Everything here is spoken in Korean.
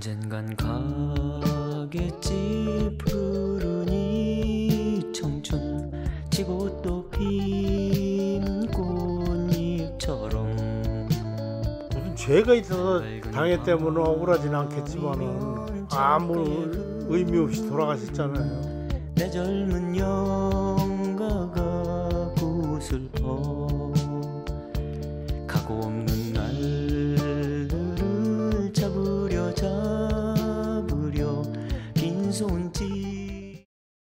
언젠간 가겠지 푸른 이 청춘 지고 또 피는 꽃잎처럼. 무슨 죄가 있어서 당했다면 억울하진 않겠지만은 아무 의미 없이 돌아가셨잖아요. 내 젊은 영가가 구슬퍼. 가고 없는 zumunci.